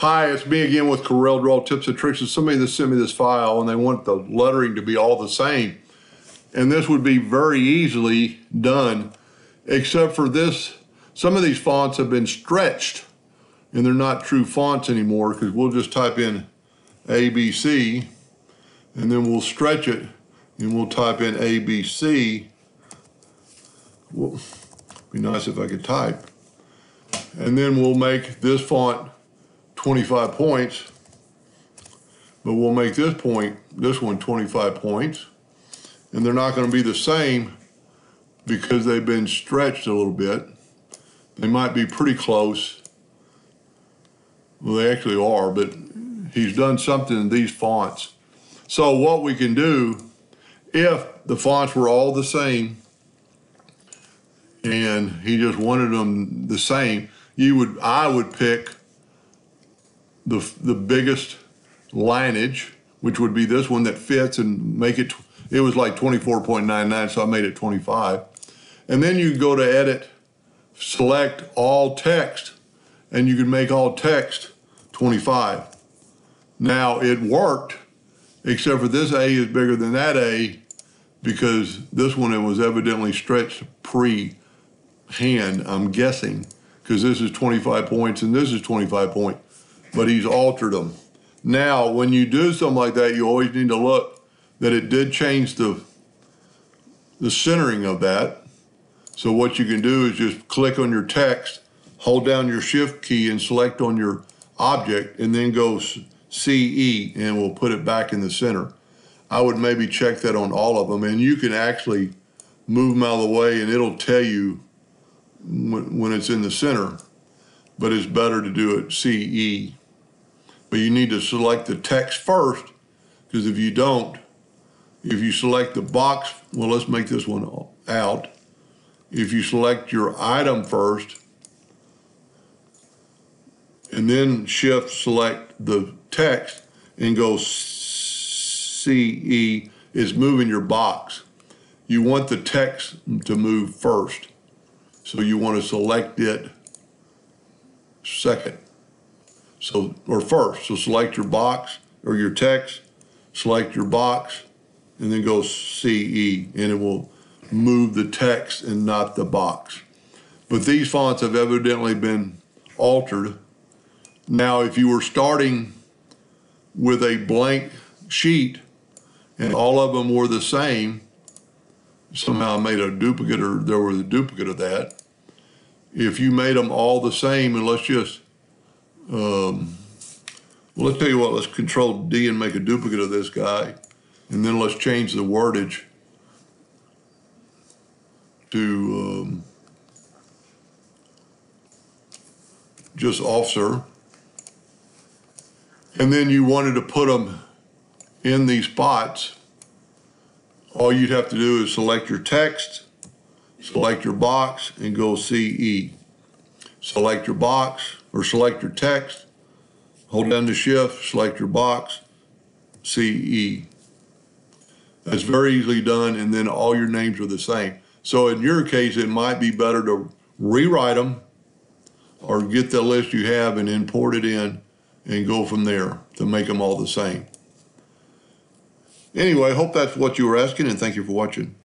Hi, it's me again with Corel Draw Tips and Tricks. There's somebody that sent me this file and they want the lettering to be all the same. And this would be very easily done, except for this. Some of these fonts have been stretched and they're not true fonts anymore because we'll just type in ABC and then we'll stretch it and we'll type in ABC. Well, be nice if I could type. And then we'll make this font 25 points, but we'll make this point, this one 25 points, and they're not gonna be the same because they've been stretched a little bit. They might be pretty close. Well, they actually are, but he's done something in these fonts. So what we can do, if the fonts were all the same, and he just wanted them the same, you would, I would pick the, the biggest lineage, which would be this one that fits and make it, it was like 24.99, so I made it 25. And then you go to edit, select all text, and you can make all text 25. Now it worked, except for this A is bigger than that A because this one it was evidently stretched pre-hand, I'm guessing, because this is 25 points and this is 25 points but he's altered them. Now, when you do something like that, you always need to look that it did change the, the centering of that. So what you can do is just click on your text, hold down your shift key and select on your object and then go CE and we'll put it back in the center. I would maybe check that on all of them and you can actually move them out of the way and it'll tell you when, when it's in the center, but it's better to do it CE. But you need to select the text first, because if you don't, if you select the box, well, let's make this one out. If you select your item first, and then shift select the text and go CE, is moving your box. You want the text to move first. So you want to select it second. So, or first, so select your box or your text, select your box, and then go CE, and it will move the text and not the box. But these fonts have evidently been altered. Now, if you were starting with a blank sheet and all of them were the same, somehow I made a duplicate or there was a duplicate of that. If you made them all the same, and let's just um, well, let's tell you what, let's control D and make a duplicate of this guy. And then let's change the wordage to um, just officer. And then you wanted to put them in these spots. All you'd have to do is select your text, select your box, and go CE. Select your box, or select your text, hold down the shift, select your box, CE. That's very easily done, and then all your names are the same. So in your case, it might be better to rewrite them or get the list you have and import it in and go from there to make them all the same. Anyway, I hope that's what you were asking, and thank you for watching.